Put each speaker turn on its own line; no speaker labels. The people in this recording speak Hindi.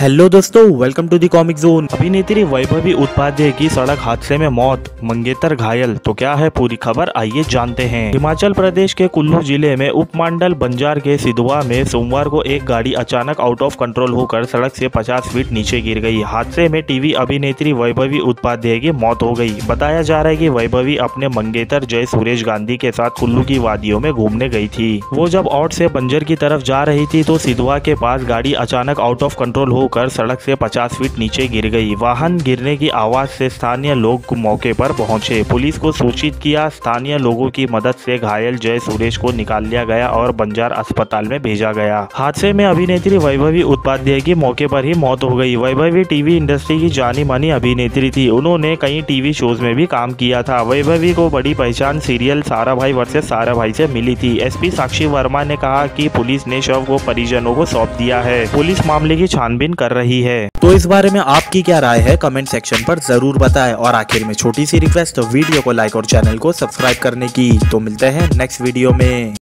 हेलो दोस्तों welcome to the comic zone अभिनेत्री वैभवी उपाध्याय की सड़क हादसे में मौत, मंगेतर घायल। तो क्या है पूरी खबर? आइए जानते हैं। हिमाचल प्रदेश के कुल्लू ज़िले में उपमंडल बंजार के सिधवा में सोमवार को एक गाड़ी अचानक आउट ऑफ़ कंट्रोल होकर सड़क से 50 फीट नीचे गिर गई। हादसे में टीवी अभिनेत्री वैभवी उपाध्याय की मौत हो गई। बताया जा रहा है की वैभवी अपने मंगेतर जय सुरेश गांधी के साथ कुल्लू की वादियों में घूमने गई थी। वो जब औट से बंजर की तरफ़ जा रही थी तो सिधवा के पास गाड़ी अचानक आउट ऑफ़ कंट्रोल होकर सड़क से 50 फीट नीचे गिर गई। वाहन गिरने की आवाज़ से स्थानीय लोग मौके पर पहुँचे। पुलिस को सूचित किया, स्थानीय लोगों की मदद से घायल जय सुरेश को निकाल लिया गया और बंजार अस्पताल में भेजा गया। हादसे में अभिनेत्री वैभवी उपाध्याय की मौके पर ही मौत हो गई। वैभवी टीवी इंडस्ट्री की जानी मानी अभिनेत्री थी। उन्होंने कई टीवी शोज़ में भी काम किया था। वैभवी को बड़ी पहचान सीरियल सारा भाई वर्सेस सारा भाई से मिली थी। एसपी साक्षी वर्मा ने कहा कि पुलिस ने शव को परिजनों को सौंप दिया है। पुलिस मामले की छानबीन कर रही है। तो इस बारे में आपकी क्या राय है? कमेंट सेक्शन पर ज़रूर बताएँ और आखिर में छोटी सी रिक्वेस्ट, वीडियो को लाइक और चैनल को सब्सक्राइब करने की। तो मिलते हैं नेक्स्ट वीडियो में।